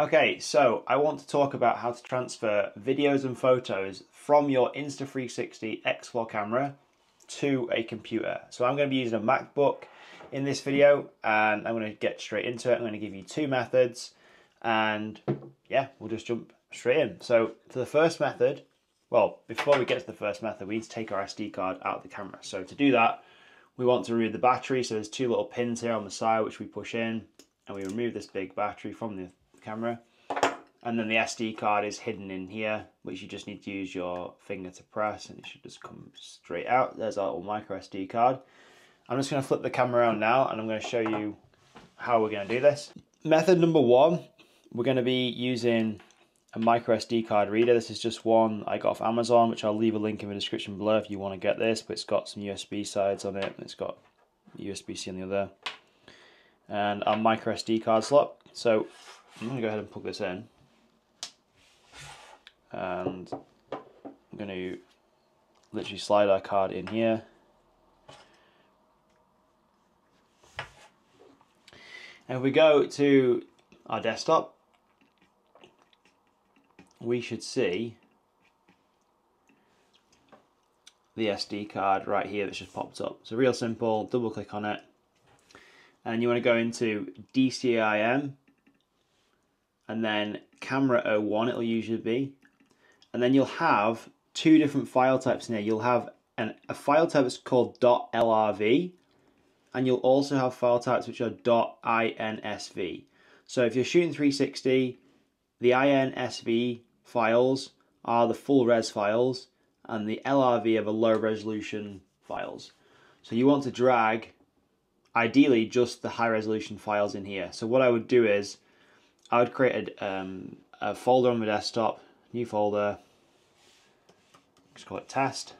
Okay, so I want to talk about how to transfer videos and photos from your Insta360 X4 camera to a computer. So I'm going to be using a MacBook in this video and I'm going to get straight into it. I'm going to give you two methods and yeah, we'll just jump straight in. So for the first method, well, before we get to the first method, we need to take our SD card out of the camera. So to do that, we want to remove the battery. So there's two little pins here on the side which we push in and we remove this big battery from the camera. And then the SD card is hidden in here, which you just need to use your finger to press and it should just come straight out. There's our little micro SD card. I'm just going to flip the camera around now and I'm going to show you how we're going to do this. Method number one, we're going to be using a micro SD card reader. This is just one I got off Amazon, which I'll leave a link in the description below if you want to get this, but it's got some USB sides on it. It's got USB-C on the other. And our micro SD card slot. So I'm going to go ahead and plug this in. And I'm going to literally slide our card in here. And if we go to our desktop, we should see the SD card right here that's just popped up. So real simple, double click on it. And you want to go into DCIM and then camera 01 it'll usually be. And then you'll have two different file types in here. You'll have an, a file type that's called .lrv and you'll also have file types which are .insv. So if you're shooting 360, the INSV files are the full res files and the LRV are the low resolution files. So you want to drag ideally just the high resolution files in here. So what I would do is I would create a, um, a folder on my desktop, new folder, just call it test.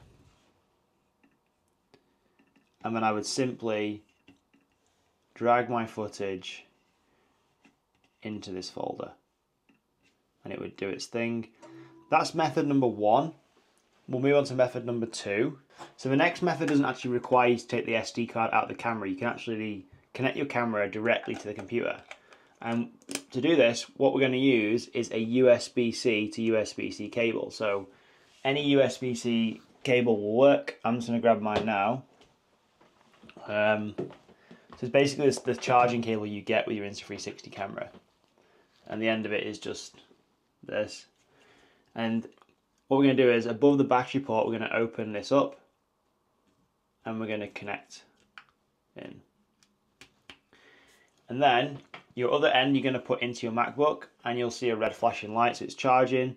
And then I would simply drag my footage into this folder and it would do its thing. That's method number one. We'll move on to method number two. So the next method doesn't actually require you to take the SD card out of the camera. You can actually connect your camera directly to the computer. And to do this, what we're going to use is a USB-C to USB-C cable. So any USB-C cable will work. I'm just going to grab mine now. Um, so it's basically the charging cable you get with your Insta360 camera. And the end of it is just this. And what we're going to do is above the battery port, we're going to open this up and we're going to connect in. And then your other end you're going to put into your MacBook and you'll see a red flashing light, so it's charging.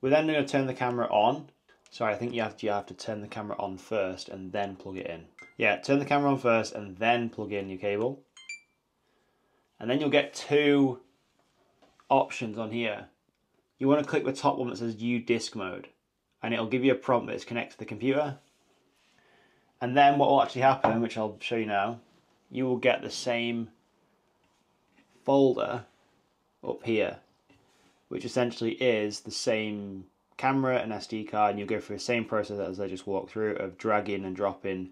We're then going to turn the camera on. Sorry, I think you have to, you have to turn the camera on first and then plug it in. Yeah, turn the camera on first and then plug in your cable. And then you'll get two options on here. You want to click the top one that says U disk mode and it'll give you a prompt that it's connected to the computer. And then what will actually happen, which I'll show you now, you will get the same folder up here, which essentially is the same camera and SD card, and you'll go through the same process as I just walked through of dragging and dropping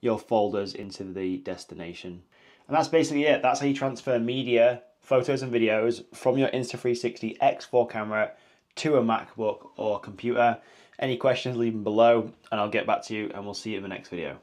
your folders into the destination. And that's basically it. That's how you transfer media, photos and videos from your Insta360 X4 camera to a MacBook or computer. Any questions, leave them below and I'll get back to you and we'll see you in the next video.